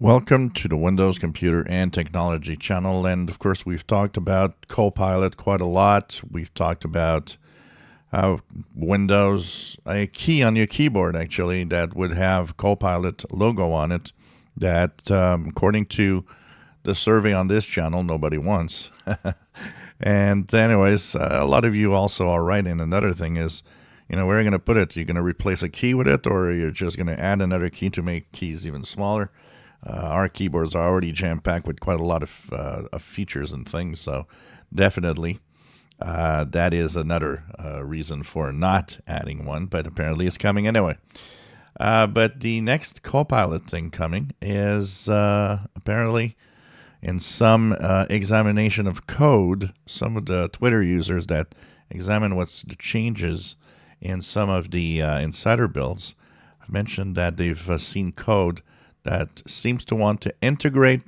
Welcome to the Windows Computer and Technology channel. And of course, we've talked about Copilot quite a lot. We've talked about how Windows, a key on your keyboard actually, that would have Copilot logo on it, that um, according to the survey on this channel, nobody wants. and, anyways, uh, a lot of you also are writing. Another thing is, you know, where are you going to put it? Are You're going to replace a key with it, or are you're just going to add another key to make keys even smaller? Uh, our keyboards are already jam packed with quite a lot of, uh, of, features and things, so definitely uh, that is another uh, reason for not adding one, but apparently it's coming anyway. Uh, but the next Copilot thing coming is uh, apparently in some examination of code, some of the Twitter users that examine what's the changes in some of the insider builds mentioned that they've seen code that seems to want to integrate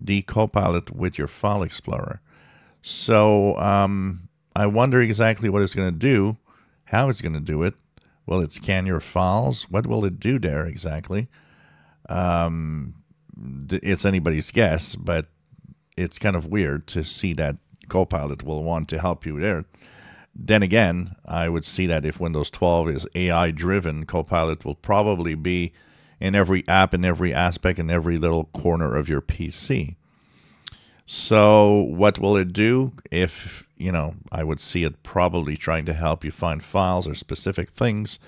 the Copilot with your File Explorer. So um, I wonder exactly what it's going to do, how it's going to do it. Will it scan your files? What will it do there exactly? Um, it's anybody's guess, but it's kind of weird to see that Copilot will want to help you there. Then again, I would see that if Windows 12 is AI driven, Copilot will probably be in every app, in every aspect, in every little corner of your PC. So, what will it do? If, you know, I would see it probably trying to help you find files or specific things,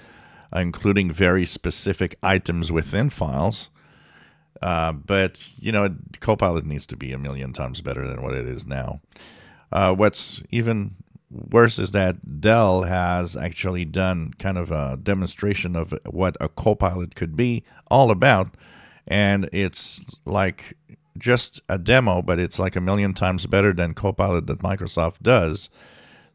including very specific items within files. Uh, but, you know, Copilot needs to be a million times better than what it is now. Uh, what's even worse is that Dell has actually done kind of a demonstration of what a Copilot could be all about. And it's like just a demo, but it's like a million times better than Copilot that Microsoft does.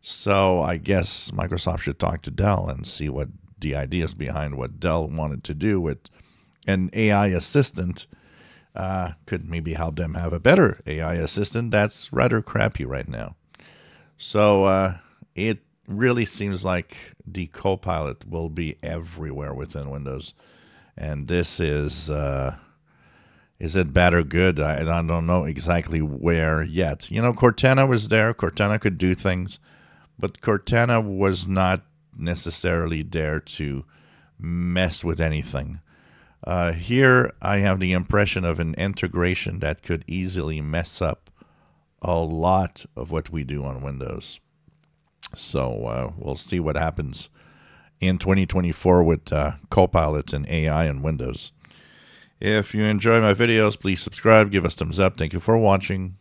So I guess Microsoft should talk to Dell and see what the ideas behind what Dell wanted to do with an AI assistant uh, could maybe help them have a better AI assistant that's rather crappy right now. So uh, it really seems like the Copilot will be everywhere within Windows, and this is uh, is it bad or good? I, I don't know exactly where yet. You know, Cortana was there. Cortana could do things, but Cortana was not necessarily there to mess with anything. Uh, here, I have the impression of an integration that could easily mess up a lot of what we do on Windows. So uh, we'll see what happens in 2024 with uh, Copilot and AI and Windows. If you enjoy my videos, please subscribe, give us thumbs up. Thank you for watching.